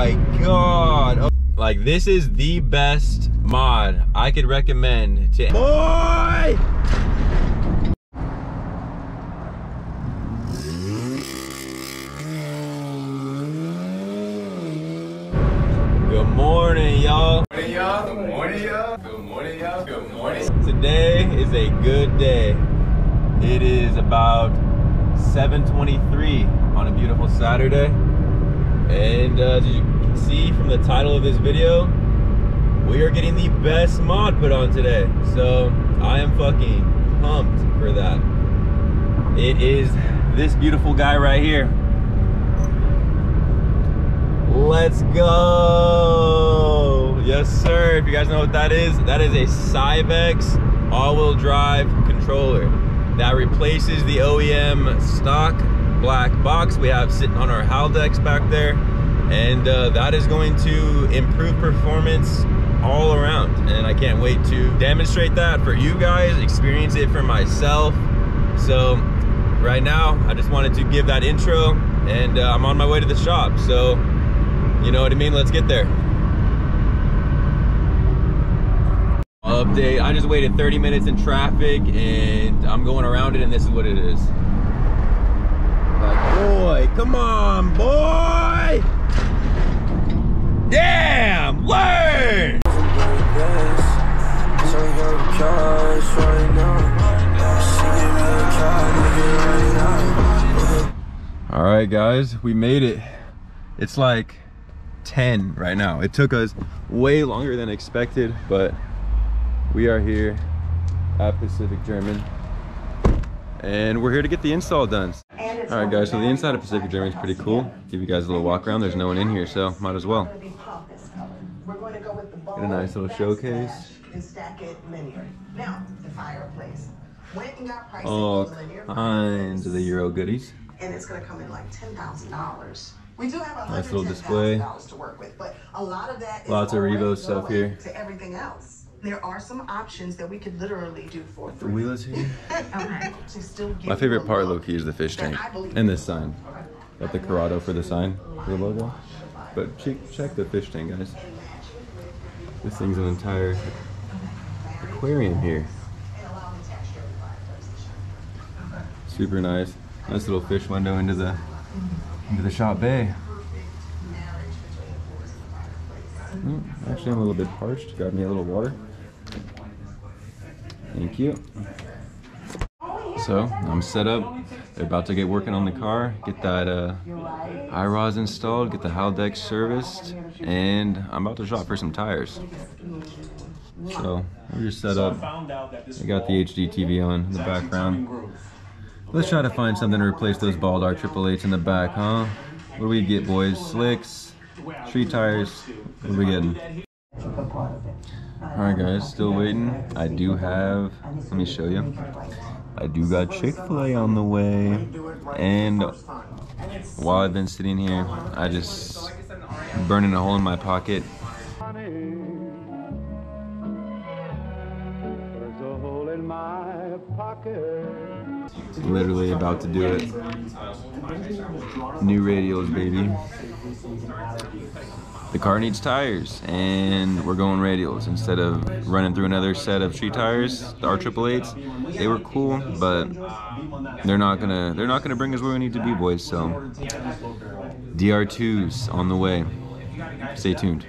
my god. Oh, Like this is the best mod I could recommend to Boy! Good morning, y'all. morning, y'all. Good morning, y'all. Good morning, y'all. Good morning. Today is a good day. It is about 7:23 on a beautiful Saturday, and uh, as you can see from the title of this video, we are getting the best mod put on today. So I am fucking pumped for that. It is this beautiful guy right here. Let's go. Yes, sir. If you guys know what that is, that is a Syvecs all-wheel drive controller that replaces the OEM stock black box we have sitting on our Haldex back there. And uh, that is going to improve performance all around. And I can't wait to demonstrate that for you guys, experience it for myself. So right now, I just wanted to give that intro and uh, I'm on my way to the shop. So you know what I mean? Let's get there. Update. I just waited 30 minutes in traffic and I'm going around it and this is what it is. Boy, come on, boy! Damn, learn! All right, guys, we made it. It's like 10 right now. It took us way longer than expected, but we are here at Pacific German and we're here to get the install done. All right guys, so the inside of Pacific German is pretty cool. Give you guys a little walk around. There's no one in here, so might as well. Get a nice little showcase. And stack it linear. Now, the fireplace. All kinds of the Euro goodies. and it's gonna come in like ten thousand dollars. We do have a Nice hundred little display. to work with, but a lot of that is Lots of Revo stuff here. To everything else. There are some options that we could literally do for The free. wheel is here. Still My favorite part, low is the fish tank and this sign. Got the Corrado for the sign, for the logo. But check, check the fish tank, guys. This thing's an entire aquarium here. and allow the texture of the fireplace. Super nice. Nice little fish window into the into the shop bay. Mm, actually, I'm a little bit parched. Grab me a little water. Thank you. So I'm set up. They're about to get working on the car, get that uh, IROS installed, get the Haldex serviced, and I'm about to shop for some tires. So we're just set up. I got the HD TV on in the background. Let's try to find something to replace those bald R888s in the back, huh? What do we get, boys? Slicks, street tires. What are we getting? All right, guys, still waiting. I do have. Let me show you. I do got Chick-fil-A on the way, and while I've been sitting here, I just burning a hole in my pocket. There's a hole in my pocket. Literally about to do it. New radios, baby. The car needs tires, and we're going radials instead of running through another set of street tires. The R888s, they were cool, but they're not gonna they're not gonna bring us where we need to be, boys. So DR2s on the way. Stay tuned.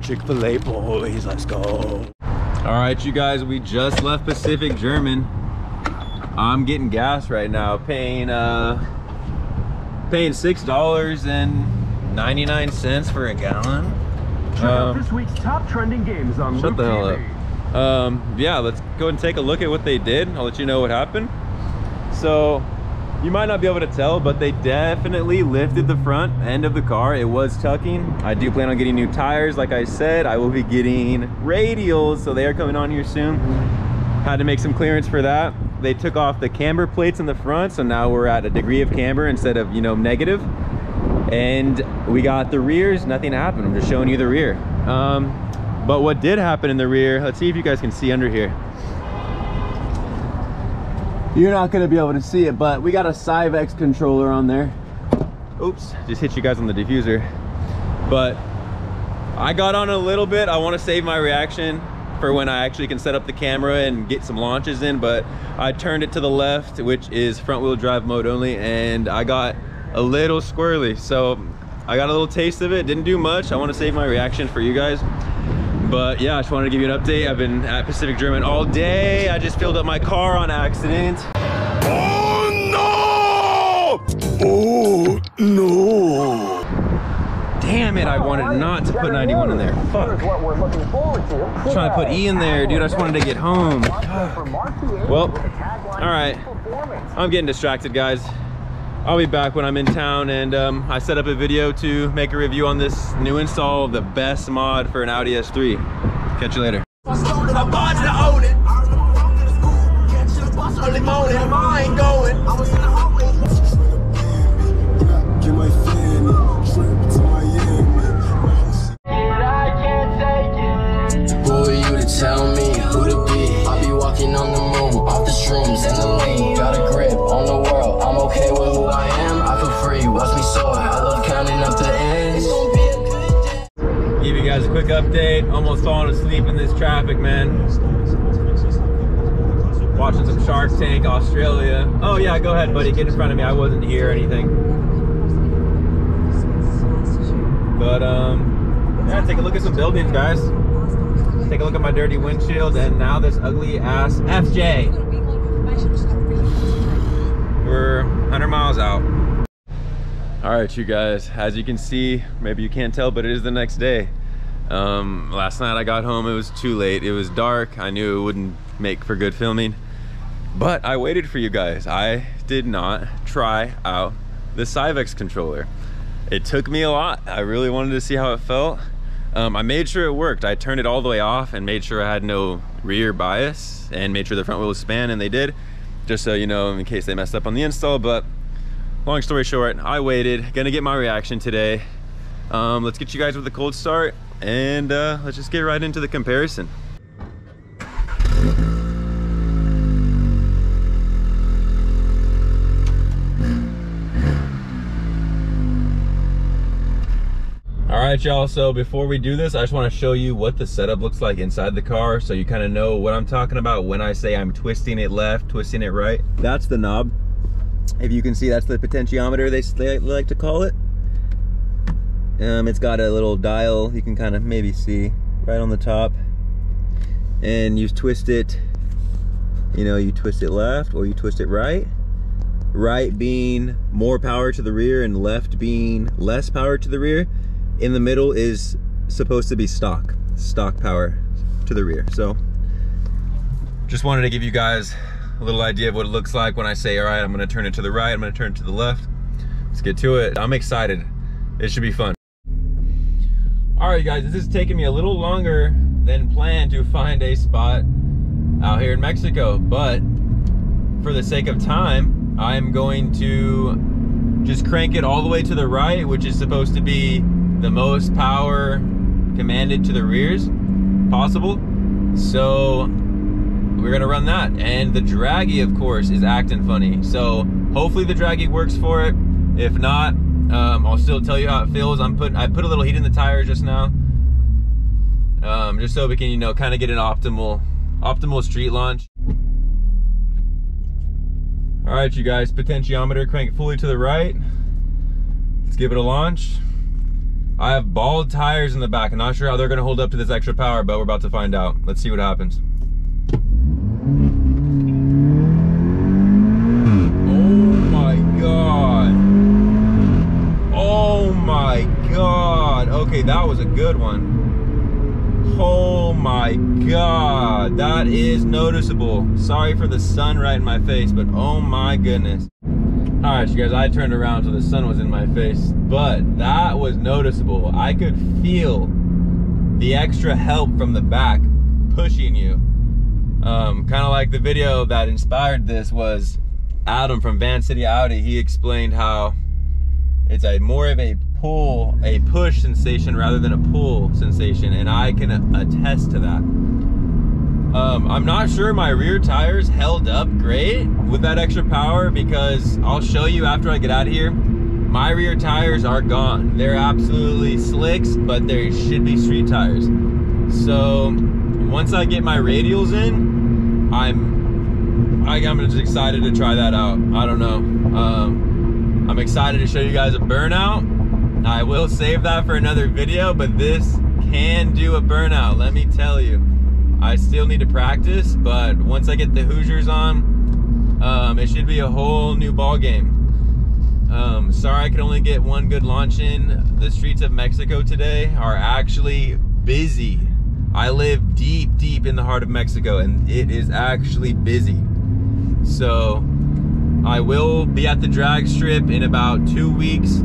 Chick-fil-A boys, let's go. All right, you guys, we just left Pacific German. I'm getting gas right now, paying uh paying six dollars and ninety nine cents for a gallon. Um, this week's top trending games on Shut Luke the hell up. Um, yeah, let's go and take a look at what they did. I'll let you know what happened. So, you might not be able to tell, but they definitely lifted the front end of the car. It was tucking. I do plan on getting new tires. Like I said, I will be getting radials, so they are coming on here soon. Had to make some clearance for that. They took off the camber plates in the front, so now we're at a degree of camber instead of, you know, negative. And we got the rears, nothing happened. I'm just showing you the rear. Um, but what did happen in the rear, let's see if you guys can see under here. You're not gonna be able to see it, but we got a Syvecs controller on there. Oops, just hit you guys on the diffuser. But I got on a little bit. I want to save my reaction for when I actually can set up the camera and get some launches in, but I turned it to the left, which is front wheel drive mode only, and I got a little squirrely. So I got a little taste of it, didn't do much. I want to save my reaction for you guys. But yeah, I just wanted to give you an update. I've been at Pacific German all day. I just filled up my car on accident. Oh no! Oh no! Damn it, I wanted not to put 91 in there. Fuck. what we're looking forward to. trying to put E in there, dude. I just wanted to get home. Well, all right. I'm getting distracted, guys. I'll be back when I'm in town and um, I set up a video to make a review on this new install, of the best mod for an Audi S3. Catch you later. Quick update. Almost falling asleep in this traffic, man. Watching some Shark Tank Australia. Oh yeah, go ahead, buddy. Get in front of me. I wasn't here or anything. But um, yeah, take a look at some buildings, guys. Take a look at my dirty windshield and now this ugly ass FJ. We're 100 miles out. All right, you guys, as you can see, maybe you can't tell, but it is the next day. Um, last night I got home, it was too late. It was dark. I knew it wouldn't make for good filming, but I waited for you guys. I did not try out the Syvecs controller. It took me a lot. I really wanted to see how it felt. Um, I made sure it worked. I turned it all the way off and made sure I had no rear bias and made sure the front wheel was span and they did, just so you know in case they messed up on the install. But long story short, I waited, gonna get my reaction today. Um, let's get you guys with a cold start and uh, let's just get right into the comparison. All right, y'all, so before we do this, I just wanna show you what the setup looks like inside the car so you kind of know what I'm talking about when I say I'm twisting it left, twisting it right. That's the knob. If you can see, that's the potentiometer they, they like to call it. Um, it's got a little dial you can kind of maybe see right on the top. And you twist it, you know, you twist it left or you twist it right. Right being more power to the rear and left being less power to the rear. In the middle is supposed to be stock, stock power to the rear. So just wanted to give you guys a little idea of what it looks like when I say, all right, I'm gonna turn it to the right, I'm gonna turn it to the left. Let's get to it. I'm excited. It should be fun. All right, guys, this is taking me a little longer than planned to find a spot out here in Mexico, but for the sake of time, I'm going to just crank it all the way to the right, which is supposed to be the most power commanded to the rears possible. So we're gonna run that. And the Dragy, of course, is acting funny. So hopefully the Dragy works for it. If not, um, I'll still tell you how it feels. I'm putting, I put a little heat in the tires just now. Um, just so we can, you know, kind of get an optimal, optimal street launch. All right, you guys, potentiometer, crank fully to the right. Let's give it a launch. I have bald tires in the back. I'm not sure how they're gonna hold up to this extra power, but we're about to find out. Let's see what happens. Oh my God. Oh my God. Okay, that was a good one. Oh my God. That is noticeable. Sorry for the sun right in my face, but oh my goodness. All right, you guys, I turned around so the sun was in my face, but that was noticeable. I could feel the extra help from the back pushing you. Um, kind of like the video that inspired this was Adam from Van City Audi. He explained how it's a more of a pull, a push sensation rather than a pull sensation, and I can attest to that. Um, I'm not sure my rear tires held up great with that extra power because I'll show you after I get out of here. my rear tires are gone. They're absolutely slicks, but they should be street tires. So once I get my radials in, I'm I, am just excited to try that out. I don't know. Um, I'm excited to show you guys a burnout. I will save that for another video, but this can do a burnout, let me tell you. I still need to practice, but once I get the Hoosiers on, um, it should be a whole new ball game. Um, sorry I could only get one good launch in. The streets of Mexico today are actually busy. I live deep, deep in the heart of Mexico and it is actually busy. So I will be at the drag strip in about two weeks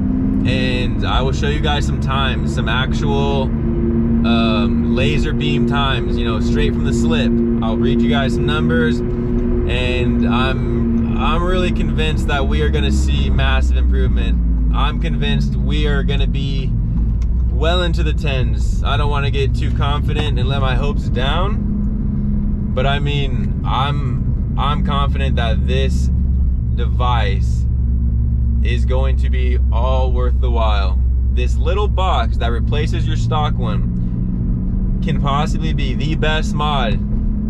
and I will show you guys some times, some actual um, laser beam times, you know, straight from the slip. I'll read you guys some numbers and I'm I'm really convinced that we are gonna see massive improvement. I'm convinced we are gonna be well into the tens. I don't wanna get too confident and let my hopes down, but I mean, I'm I'm confident that this device is going to be all worth the while. This little box that replaces your stock one can possibly be the best mod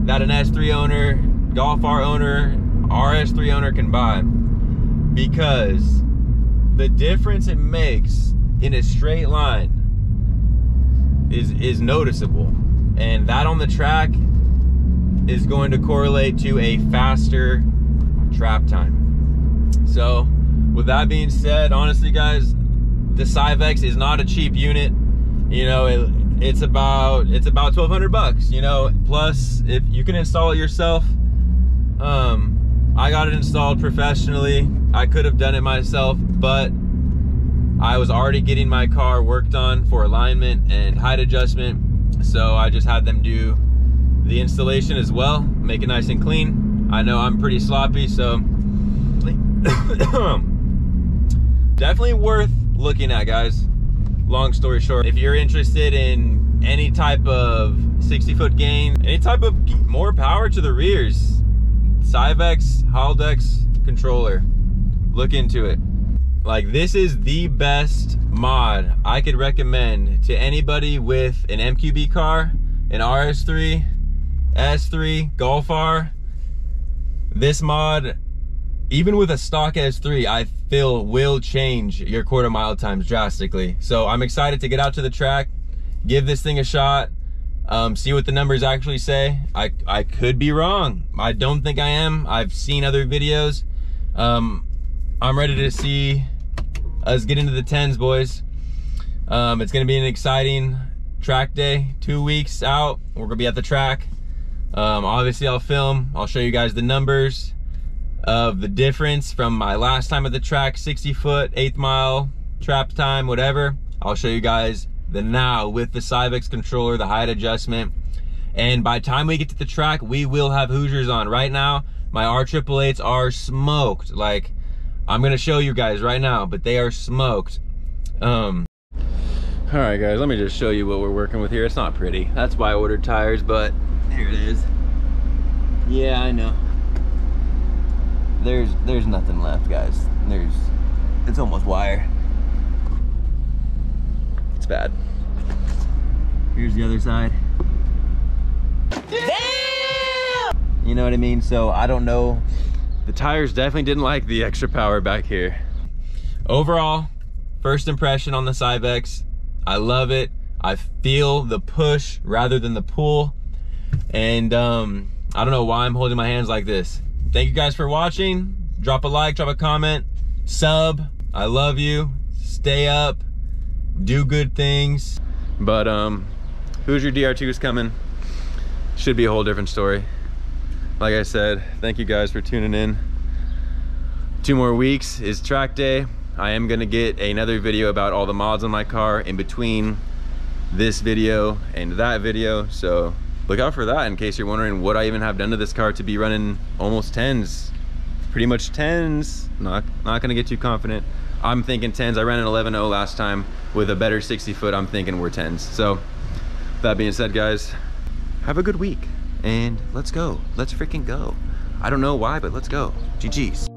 that an S3 owner, Golf R owner, RS3 owner can buy. Because the difference it makes in a straight line is, is noticeable. And that on the track is going to correlate to a faster trap time. So with that being said, honestly guys, the Syvecs is not a cheap unit. You know, it, it's about it's about 1200 bucks, you know, plus if you can install it yourself. Um I got it installed professionally. I could have done it myself, but I was already getting my car worked on for alignment and height adjustment. So I just had them do the installation as well, make it nice and clean. I know I'm pretty sloppy, so definitely worth looking at guys. Long story short if you're interested in any type of 60 foot gain any type of more power to the rears Syvecs Haldex controller look into it. Like this is the best mod I could recommend to anybody with an MQB car an RS3 S3 Golf R. This mod even with a stock S3, I feel will change your quarter mile times drastically. So I'm excited to get out to the track, give this thing a shot, um, see what the numbers actually say. I, I could be wrong. I don't think I am. I've seen other videos. Um, I'm ready to see us get into the tens, boys. Um, it's gonna be an exciting track day, two weeks out. We're gonna be at the track. Um, obviously I'll film, I'll show you guys the numbers of the difference from my last time at the track, 60 foot, eighth mile, trap time, whatever. I'll show you guys the now with the Syvecs controller, the height adjustment. And by time we get to the track, we will have Hoosiers on. Right now, my R888s are smoked. Like, I'm gonna show you guys right now, but they are smoked. Um, all right, guys, let me just show you what we're working with here. It's not pretty. That's why I ordered tires, but here it is. Yeah, I know there's there's nothing left guys. There's it's almost wire. It's bad. Here's the other side. Damn! you know what I mean? So I don't know. The tires definitely didn't like the extra power back here. Overall first impression on the Syvecs I love it. I feel the push rather than the pull. And um I don't know why I'm holding my hands like this thank you guys for watching. Drop a like, drop a comment, sub. I love you. Stay up. Do good things. But um, Hoosier DR2 is coming. Should be a whole different story. Like I said, thank you guys for tuning in. Two more weeks is track day. I am gonna get another video about all the mods on my car in between this video and that video. So look out for that in case you're wondering what I even have done to this car to be running almost 10s. Pretty much 10s, not, not gonna get too confident. I'm thinking 10s, I ran an 11.0 last time with a better 60 foot, I'm thinking we're 10s. So that being said guys, have a good week and let's go, let's freaking go. I don't know why, but let's go, GG's.